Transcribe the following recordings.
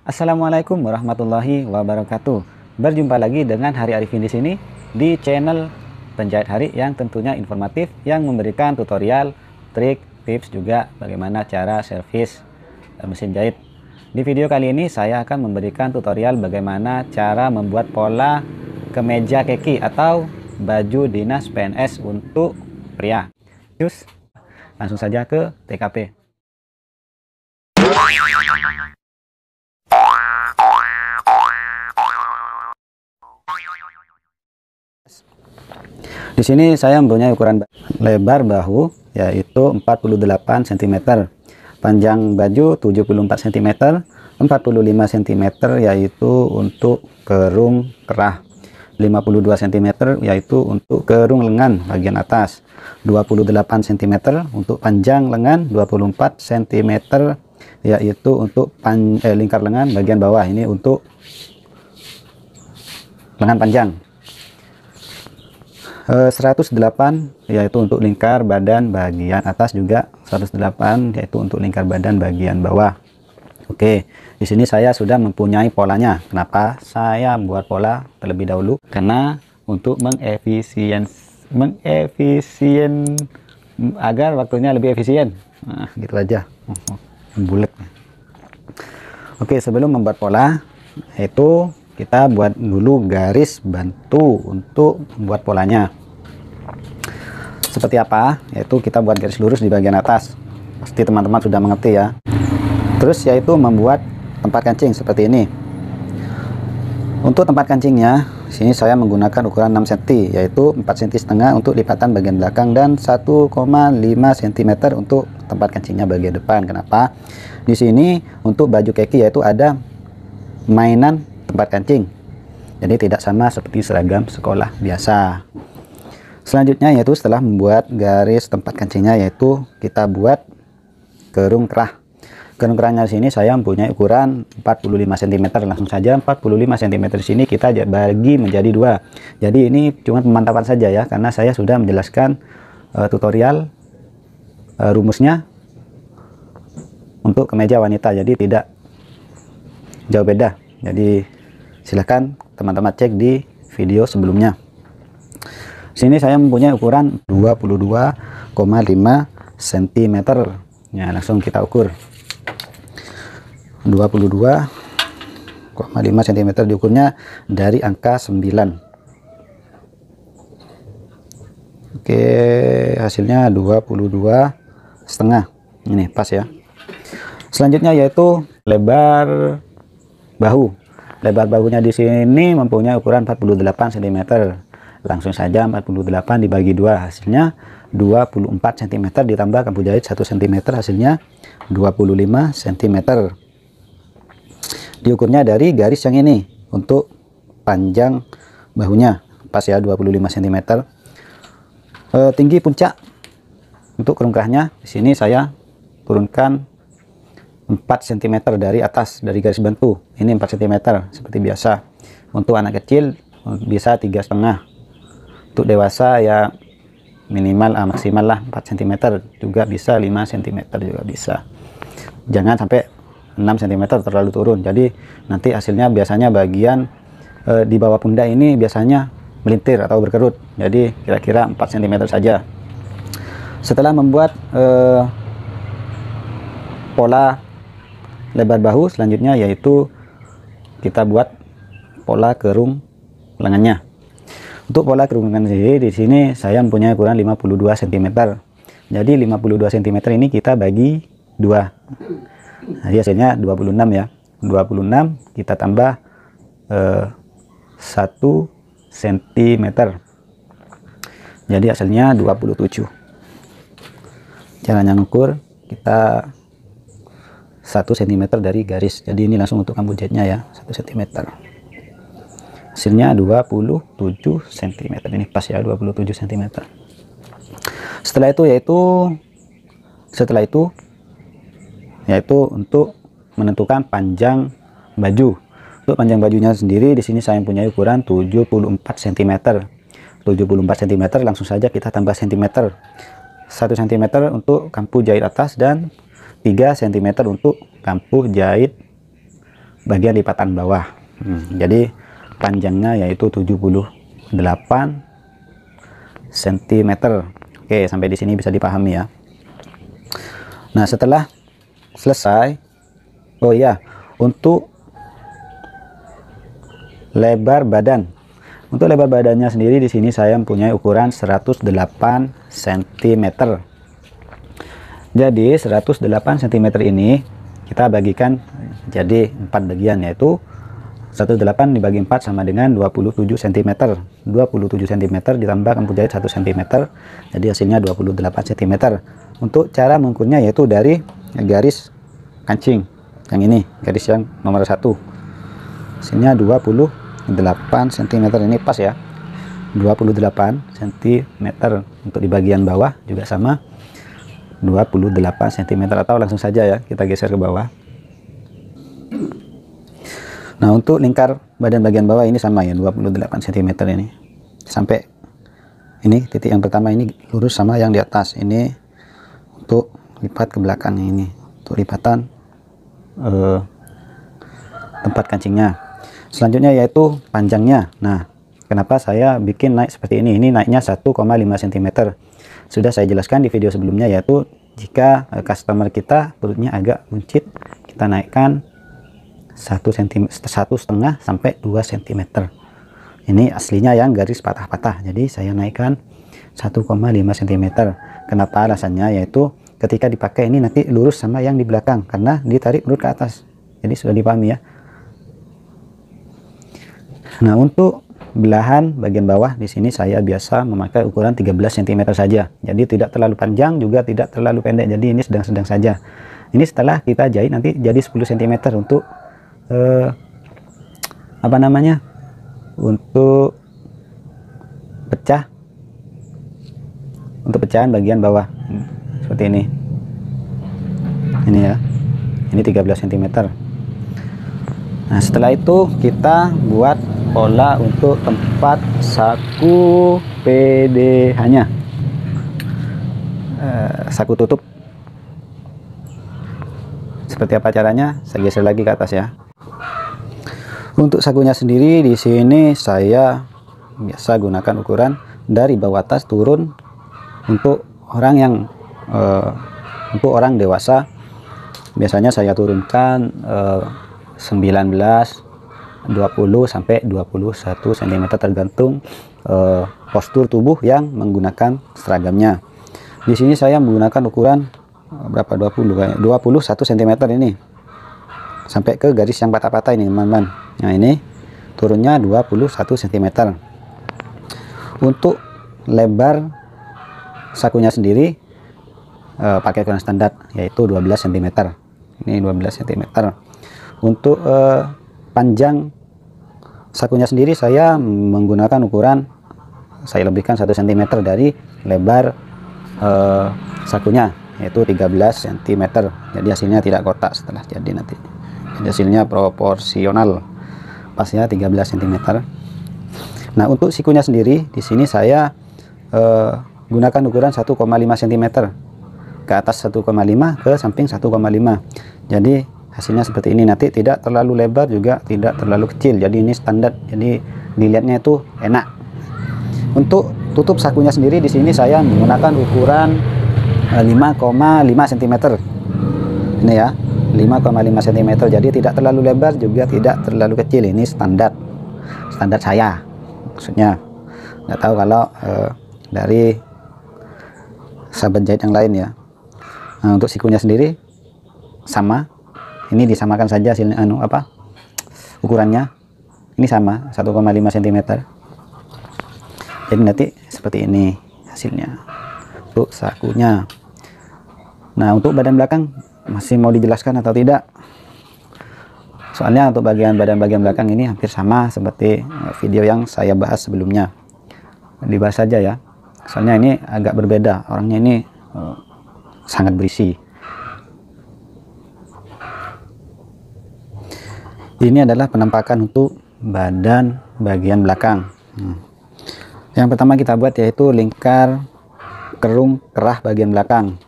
Assalamualaikum warahmatullahi wabarakatuh. Berjumpa lagi dengan Hari Arifin di sini di channel penjahit hari yang tentunya informatif yang memberikan tutorial, trik, tips juga bagaimana cara servis eh, mesin jahit. Di video kali ini saya akan memberikan tutorial bagaimana cara membuat pola kemeja keki atau baju dinas PNS untuk pria. Yus, langsung saja ke TKP. Di sini saya mempunyai ukuran lebar bahu yaitu 48 cm, panjang baju 74 cm, 45 cm yaitu untuk kerung kerah, 52 cm yaitu untuk kerung lengan bagian atas, 28 cm untuk panjang lengan, 24 cm yaitu untuk pan, eh, lingkar lengan bagian bawah. Ini untuk lengan panjang 108 eh, yaitu untuk lingkar badan bagian atas juga 108 yaitu untuk lingkar badan bagian bawah. Oke di sini saya sudah mempunyai polanya. Kenapa saya buat pola terlebih dahulu? Karena untuk mengefisien mengefisien agar waktunya lebih efisien. Nah, gitu aja. Bulat Oke sebelum membuat pola itu kita buat dulu garis bantu untuk membuat polanya. Seperti apa? Yaitu kita buat garis lurus di bagian atas. Pasti teman-teman sudah mengerti ya. Terus yaitu membuat tempat kancing seperti ini. Untuk tempat kancingnya sini saya menggunakan ukuran 6 cm yaitu 4 cm setengah untuk lipatan bagian belakang dan 1,5 cm untuk tempat kancingnya bagian depan. Kenapa? Di sini untuk baju keki yaitu ada mainan tempat kancing. Jadi tidak sama seperti seragam sekolah biasa. Selanjutnya yaitu setelah membuat garis tempat kancingnya yaitu kita buat kerung kerah. Kerung kerahnya sini saya mempunyai ukuran 45 cm langsung saja 45 cm sini kita bagi menjadi dua. Jadi ini cuma pemantapan saja ya karena saya sudah menjelaskan uh, tutorial uh, rumusnya untuk kemeja wanita. Jadi tidak jauh beda. Jadi silahkan teman-teman cek di video sebelumnya. Sini saya mempunyai ukuran 22,5 cm ya langsung kita ukur. 22,5 cm diukurnya dari angka 9 oke hasilnya 22 setengah. Ini pas ya. Selanjutnya yaitu lebar bahu lebar bahunya di sini mempunyai ukuran 48 cm langsung saja 48 dibagi dua hasilnya 24 cm ditambah kampu jahit 1 cm hasilnya 25 cm diukurnya dari garis yang ini untuk panjang bahunya pas ya 25 cm e, tinggi puncak untuk kerungkahnya. Di sini saya turunkan 4 cm dari atas dari garis bantu ini 4 cm seperti biasa. Untuk anak kecil bisa tiga setengah. Untuk dewasa ya minimal ah, maksimal lah 4 cm juga bisa 5 cm juga bisa. Jangan sampai 6 cm terlalu turun. Jadi nanti hasilnya biasanya bagian e, di bawah pundak ini biasanya melintir atau berkerut. Jadi kira-kira 4 cm saja. Setelah membuat e, pola lebar bahu selanjutnya yaitu kita buat pola kerung lengannya untuk pola kerungan sendiri di sini saya mempunyai ukuran 52 cm. Jadi 52 cm ini kita bagi dua. Jadi hasilnya 26 ya. 26 kita tambah eh, 1 cm. Jadi hasilnya 27. Caranya ngukur kita 1 cm dari garis. Jadi ini langsung untuk kambu jahitnya ya, 1 cm hasilnya 27 cm ini pas ya 27 cm setelah itu yaitu setelah itu yaitu untuk menentukan panjang baju. Untuk panjang bajunya sendiri di sini saya punya ukuran 74 cm 74 cm langsung saja kita tambah cm 1 cm untuk kampu jahit atas dan 3 cm untuk kampu jahit bagian lipatan bawah. Hmm, jadi panjangnya yaitu 78 cm oke sampai di sini bisa dipahami ya. Nah setelah selesai oh ya untuk lebar badan. Untuk lebar badannya sendiri di sini saya mempunyai ukuran 108 cm jadi 108 cm ini kita bagikan jadi empat bagian yaitu 108 dibagi 4 sama dengan 27 cm 27 cm ditambah kamu jahit 1 cm jadi hasilnya 28 cm untuk cara mengukurnya yaitu dari garis kancing yang ini garis yang nomor satu. Hasilnya 28 cm ini pas ya. 28 cm untuk di bagian bawah juga sama 28 cm atau langsung saja ya kita geser ke bawah. Nah untuk lingkar badan bagian bawah ini sama ya 28 cm ini. Sampai ini titik yang pertama ini lurus sama yang di atas. Ini untuk lipat ke belakang ini untuk lipatan eh, tempat kancingnya. Selanjutnya yaitu panjangnya. Nah kenapa saya bikin naik seperti ini? Ini naiknya 1,5 cm sudah saya jelaskan di video sebelumnya yaitu jika eh, customer kita perutnya agak buncit kita naikkan satu cm satu setengah sampai 2 cm ini aslinya yang garis patah-patah. Jadi saya naikkan 1,5 cm kenapa alasannya? Yaitu ketika dipakai ini nanti lurus sama yang di belakang karena ditarik lurus ke atas. Jadi sudah dipahami ya? Nah untuk belahan bagian bawah di sini saya biasa memakai ukuran 13 cm saja. Jadi tidak terlalu panjang juga tidak terlalu pendek. Jadi ini sedang-sedang saja. Ini setelah kita jahit nanti jadi 10 cm untuk eh, apa namanya untuk pecah untuk pecahan bagian bawah. Seperti ini. Ini ya. Ini 13 cm nah setelah itu kita buat pola untuk tempat saku PDH nya eh, saku tutup. Seperti apa caranya? Saya geser lagi ke atas ya. Untuk sagunya sendiri di sini saya biasa gunakan ukuran dari bawah atas turun untuk orang yang uh, untuk orang dewasa. Biasanya saya turunkan uh, 19 20 sampai 21 cm tergantung uh, postur tubuh yang menggunakan seragamnya. Di sini saya menggunakan ukuran berapa? 20 kayak 21 cm ini. Sampai ke garis yang patah-patah ini teman-teman. Nah ini turunnya 21 cm untuk lebar sakunya sendiri eh, pakai ukuran standar yaitu 12 cm ini 12 cm untuk eh, panjang. Sakunya sendiri saya menggunakan ukuran saya lebihkan 1 cm dari lebar eh, sakunya yaitu 13 cm jadi hasilnya tidak kotak setelah jadi nanti. Hasilnya proporsional. Pasnya 13 cm nah untuk sikunya sendiri di sini saya eh, gunakan ukuran 1,5 cm ke atas 1,5 ke samping 1,5 jadi hasilnya seperti ini. Nanti tidak terlalu lebar juga tidak terlalu kecil. Jadi ini standar. Jadi dilihatnya itu enak. Untuk tutup sakunya sendiri di sini saya menggunakan ukuran 5,5 eh, cm ini ya 5,5 cm jadi tidak terlalu lebar juga tidak terlalu kecil. Ini standar. Standar saya maksudnya. Nggak tahu kalau eh, dari sahabat jahit yang lain ya. Nah, untuk sikunya sendiri sama ini disamakan saja hasilnya anu apa ukurannya. Ini sama 1,5 cm jadi nanti seperti ini hasilnya. Untuk sakunya. Nah untuk badan belakang masih mau dijelaskan atau tidak? Soalnya untuk bagian badan-bagian belakang ini hampir sama seperti eh, video yang saya bahas sebelumnya. Dibahas saja ya. Soalnya ini agak berbeda. Orangnya ini uh, sangat berisi ini adalah penampakan untuk badan bagian belakang. Hmm. yang pertama kita buat yaitu lingkar kerung kerah bagian belakang.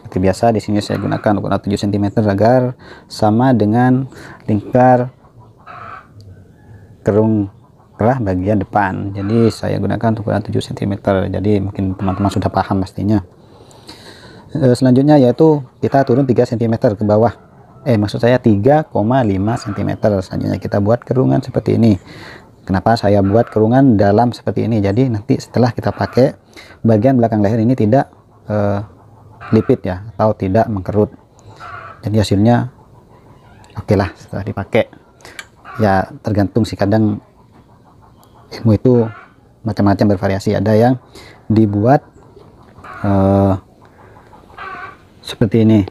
Seperti biasa di sini saya gunakan ukuran 7 cm agar sama dengan lingkar kerung kerah bagian depan. Jadi saya gunakan ukuran 7 cm jadi mungkin teman-teman sudah paham pastinya. E, selanjutnya yaitu kita turun 3 cm ke bawah eh maksud saya 3,5 cm selanjutnya kita buat kerungan seperti ini. Kenapa saya buat kerungan dalam seperti ini? Jadi nanti setelah kita pakai bagian belakang leher ini tidak uh, lipit ya atau tidak mengkerut. Jadi hasilnya oke okay lah setelah dipakai. Ya tergantung sih kadang ilmu itu macam-macam bervariasi. Ada yang dibuat uh, seperti ini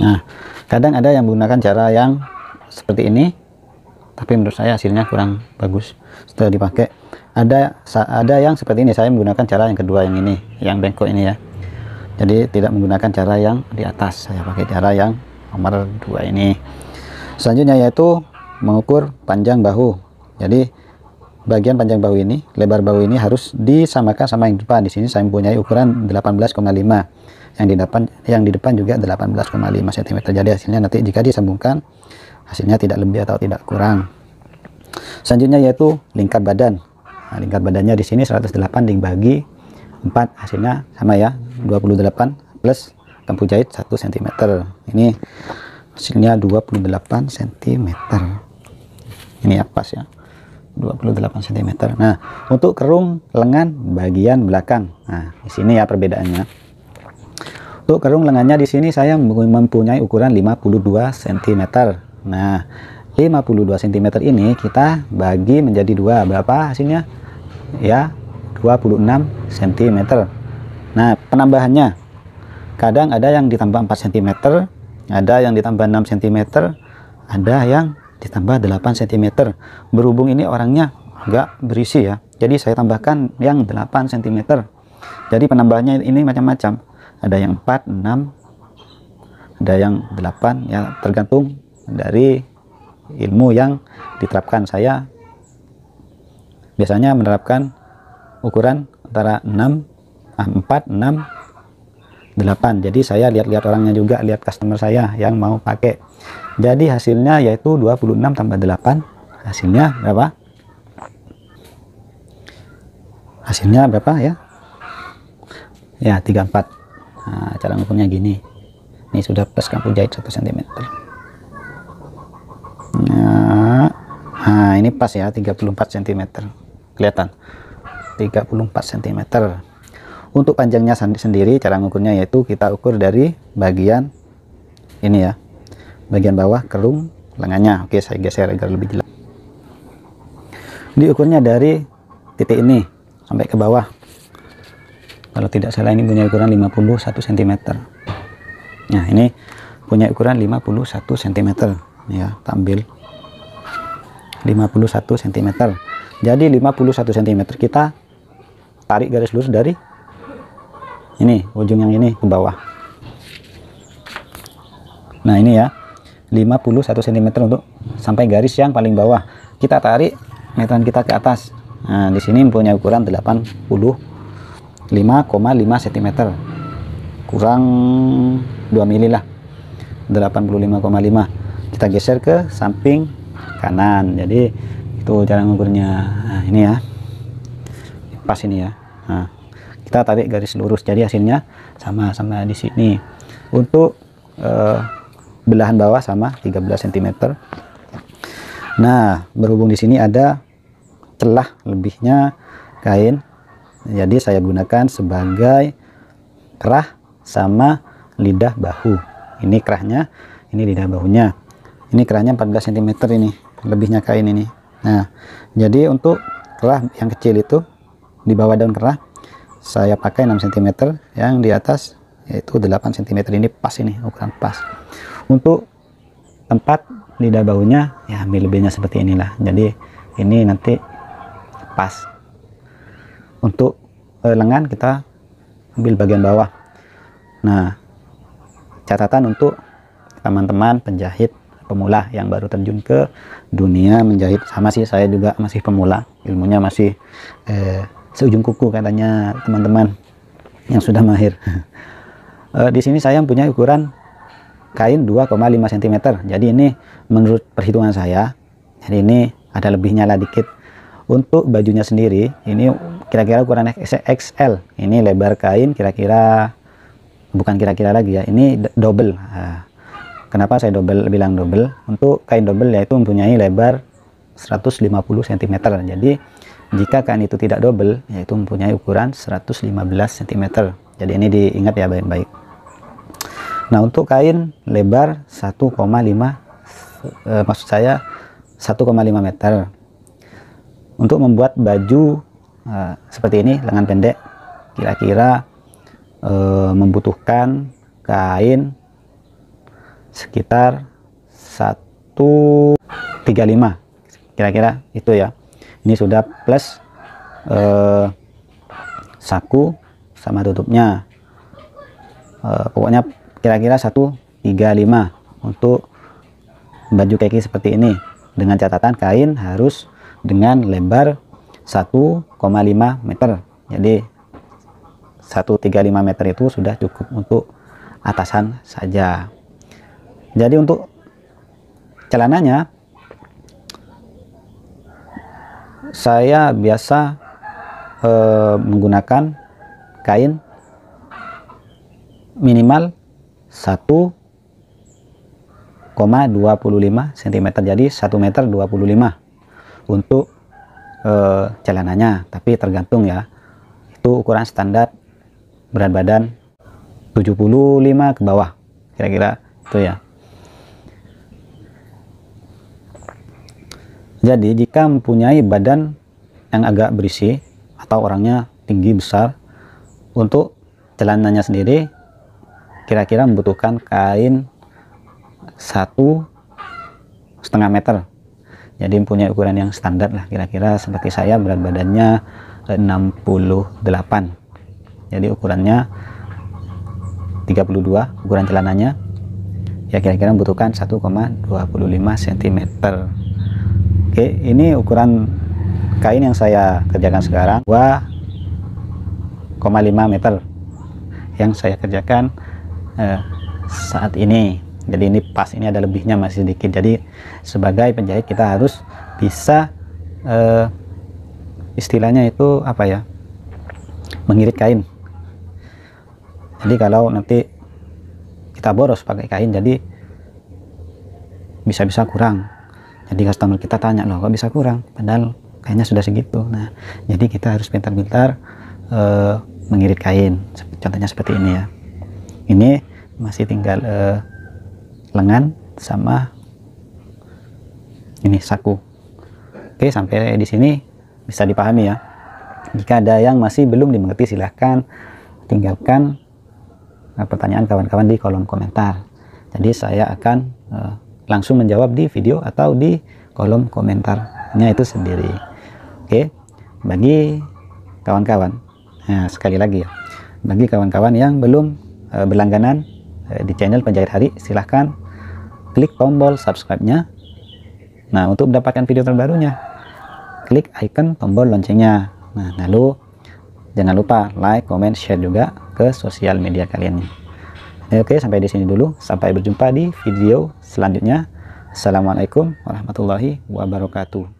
Nah, kadang ada yang menggunakan cara yang seperti ini, tapi menurut saya hasilnya kurang bagus setelah dipakai. Ada ada yang seperti ini, saya menggunakan cara yang kedua yang ini, yang bengkok ini ya. Jadi tidak menggunakan cara yang di atas, saya pakai cara yang nomor dua ini. Selanjutnya yaitu mengukur panjang bahu. Jadi bagian panjang bahu ini, lebar bahu ini harus disamakan sama yang depan. Di sini saya mempunyai ukuran 18,5 yang di depan yang di depan juga 18,5 cm jadi hasilnya nanti jika disambungkan hasilnya tidak lebih atau tidak kurang. Selanjutnya yaitu lingkar badan. Nah, lingkar badannya di sini 108 dibagi 4 hasilnya sama ya 28 plus lampu jahit 1 cm ini hasilnya 28 cm ini ya pas ya 28 cm nah untuk kerung lengan bagian belakang nah di sini ya perbedaannya untuk kerung lengannya di sini saya mempunyai ukuran 52 cm. Nah, 52 cm ini kita bagi menjadi dua. Berapa hasilnya? Ya, 26 cm. Nah, penambahannya kadang ada yang ditambah 4 cm, ada yang ditambah 6 cm, ada yang ditambah 8 cm. Berhubung ini orangnya agak berisi ya. Jadi saya tambahkan yang 8 cm. Jadi penambahannya ini macam-macam ada yang 4 6 ada yang 8 ya tergantung dari ilmu yang diterapkan saya biasanya menerapkan ukuran antara 6 4 6 8 jadi saya lihat-lihat orangnya juga lihat customer saya yang mau pakai jadi hasilnya yaitu 26 tambah 8 hasilnya berapa? Hasilnya berapa ya? Ya 34 nah, cara ngukurnya gini. Ini sudah plus kampung jahit 1 cm nah, nah ini pas ya 34 cm kelihatan? 34 cm untuk panjangnya sendiri cara ngukurnya yaitu kita ukur dari bagian ini ya bagian bawah kerung lengannya. Oke saya geser agar lebih jelas. Diukurnya dari titik ini sampai ke bawah. Kalau tidak salah ini punya ukuran 51 cm nah ini punya ukuran 51 cm ya tampil. 51 cm jadi 51 cm kita tarik garis lurus dari ini ujung yang ini ke bawah. Nah ini ya 51 cm untuk sampai garis yang paling bawah. Kita tarik meteran kita ke atas. Nah di sini punya ukuran 80 5,5 cm kurang 2 mili lah. 85,5 kita geser ke samping kanan. Jadi itu cara ngukurnya nah, ini ya. Pas ini ya. Nah, kita tarik garis lurus. Jadi hasilnya sama sama di sini. Untuk eh, belahan bawah sama 13 cm nah berhubung di sini ada celah lebihnya kain jadi saya gunakan sebagai kerah sama lidah bahu. Ini kerahnya ini lidah bahunya. Ini kerahnya 14 cm ini lebihnya kain ini. Nah jadi untuk kerah yang kecil itu di bawah daun kerah saya pakai 6 cm yang di atas yaitu 8 cm ini pas ini ukuran pas untuk tempat lidah bahunya ya ambil lebihnya seperti inilah. Jadi ini nanti pas. Untuk eh, lengan kita ambil bagian bawah. Nah catatan untuk teman-teman penjahit pemula yang baru terjun ke dunia menjahit sama sih saya juga masih pemula. Ilmunya masih eh, seujung kuku katanya teman-teman yang sudah mahir. Eh, di sini saya punya ukuran kain 2,5 cm jadi ini menurut perhitungan saya jadi ini ada lebihnya lah dikit. Untuk bajunya sendiri ini kira-kira ukuran XL ini lebar kain kira-kira bukan kira-kira lagi ya ini double. Nah, kenapa saya double bilang double? Untuk kain double yaitu mempunyai lebar 150 cm jadi jika kain itu tidak double yaitu mempunyai ukuran 115 cm jadi ini diingat ya baik-baik nah untuk kain lebar 1,5 eh, maksud saya 1,5 meter. Untuk membuat baju eh, seperti ini lengan pendek kira-kira e, membutuhkan kain sekitar 135 kira-kira itu ya. Ini sudah plus e, saku sama tutupnya. E, pokoknya kira-kira 135 untuk baju kaki seperti ini. Dengan catatan kain harus dengan lebar 1,5 meter. Jadi 135 meter itu sudah cukup untuk atasan saja. Jadi untuk celananya saya biasa eh, menggunakan kain minimal 1,25 cm jadi 1 meter 25 untuk eh, celananya. Tapi tergantung ya. Itu ukuran standar berat badan 75 ke bawah kira-kira itu ya. Jadi jika mempunyai badan yang agak berisi atau orangnya tinggi besar untuk celananya sendiri kira-kira membutuhkan kain satu setengah meter. Jadi mempunyai ukuran yang standar lah kira-kira seperti saya berat badannya 68 jadi ukurannya 32 ukuran celananya ya kira-kira membutuhkan 1,25 cm oke ini ukuran kain yang saya kerjakan sekarang 2,5 meter. Yang saya kerjakan eh, saat ini. Jadi ini pas ini ada lebihnya masih sedikit. Jadi sebagai penjahit kita harus bisa eh, istilahnya itu apa ya mengirit kain. Jadi kalau nanti kita boros pakai kain jadi bisa-bisa kurang. Jadi customer kita tanya loh kok bisa kurang? Padahal kayaknya sudah segitu. Nah jadi kita harus pintar-pintar uh, mengirit kain. Contohnya seperti ini ya. Ini masih tinggal uh, lengan sama ini saku oke sampai di sini bisa dipahami ya jika ada yang masih belum dimengerti silahkan tinggalkan Eh, pertanyaan kawan-kawan di kolom komentar. Jadi saya akan uh, langsung menjawab di video atau di kolom komentarnya itu sendiri. Oke, bagi kawan-kawan, nah, sekali lagi ya, bagi kawan-kawan yang belum uh, berlangganan di channel penjahit hari, silahkan klik tombol subscribe-nya. Nah, untuk mendapatkan video terbarunya, klik icon tombol loncengnya. Nah, lalu jangan lupa like, comment, share juga ke sosial media kalian. Oke, sampai di sini dulu. Sampai berjumpa di video selanjutnya. Assalamualaikum warahmatullahi wabarakatuh.